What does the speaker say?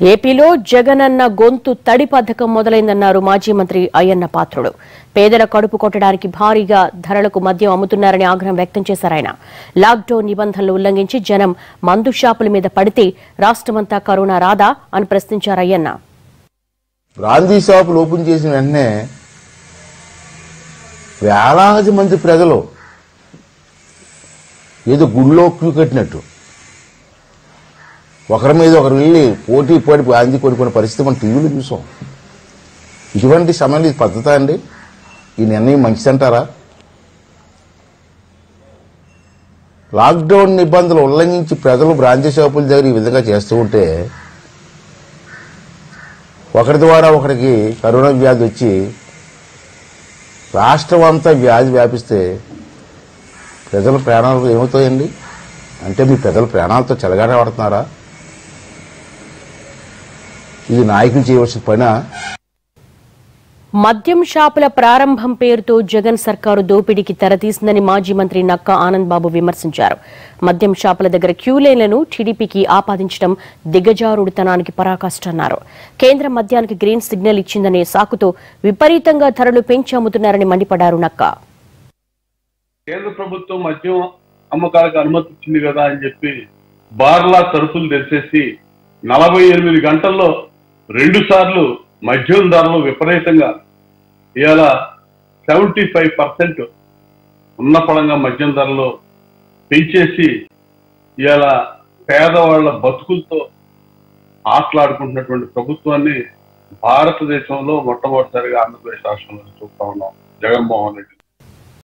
ఏపీలో జగనన్న గొంతు తడి పథకం మొదలైందన్నారు మాజీ మంత్రి అయ్యన్న పాత్రుడు. పేదల కడుపు కొట్టడానికి భారీగా ధరలకు మద్యం అమ్ముతున్నారని ఆగ్రహం వ్యక్తం చేశారు ఆయన. లాక్డౌన్ నిబంధనలు ఉల్లంఘించి జనం మందు షాపుల మీద పడితే రాష్ట్రమంతా కరోనా రాదా అని ప్రశ్నించారు అయ్యన్న. గాంధీ షాపులు ఓపెన్ చేసిన వెంటనే వేలాది మంది ప్రజలు ఏదో గుళ్ళో క్యూ కట్టినట్టు. ఒకరి మీద ఒకరు వెళ్ళి పోటీ పడి అంది కొనుక్కునే పరిస్థితి మనం టీవీలో చూసాం. ఇటువంటి సమయంలో ఇది పద్ధత అండి? ఈ నిర్ణయం మంచిదంటారా లాక్డౌన్ నిబంధనలు ఉల్లంఘించి ప్రజలు బ్రాంచీ షాపుల దగ్గర ఈ విధంగా చేస్తూ ఉంటే ఒకరి ద్వారా ఒకరికి కరోనా వ్యాధి వచ్చి రాష్ట్రం అంతా వ్యాధి వ్యాపిస్తే ప్రజల ప్రాణాలు ఏమవుతాయండి? అంటే మీ ప్రజల ప్రాణాలతో చెలగాటపడుతున్నారా ఇది నాయకులు చేయవలసిన పనా మద్యం షాపుల ప్రారంభం పేరుతో జగన్ సర్కారు దోపిడీకి తెరతీసిందని మాజీ మంత్రి నక్కా ఆనంద్ బాబు విమర్శించారు. మద్యం షాపుల దగ్గర క్యూలైన్లను టీడీపీకి ఆపాదించడం దిగజారుడుతనానికి పరాకాష్టన్నారు కేంద్రం మద్యానికి గ్రీన్ సిగ్నల్ ఇచ్చిందనే సాకుతో విపరీతంగా ధరలు పెంచి అమ్ముతున్నారని మండిపడ్డారు నక్కా. కేంద్ర ప్రభుత్వం మద్యం అమ్మకాలకు అనుమతి ఇచ్చింది కదా అని చెప్పి బార్లా తెరిచేసి నలభై ఎనిమిది గంటల్లో రెండు సార్లు మద్యం ధరలు విపరీతంగా ఇవాళ సెవెంటీ ఫైవ్ పర్సెంట్ ఉన్న పడంగా మద్యం ధరలు పెంచేసి ఇవాళ పేదవాళ్ళ బతుకులతో ఆటలాడుకుంటున్నటువంటి ప్రభుత్వాన్ని భారతదేశంలో మొట్టమొదటిసారిగా ఆంధ్రప్రదేశ్ రాష్ట్రంలో చూస్తా ఉన్నాం. జగన్మోహన్ రెడ్డి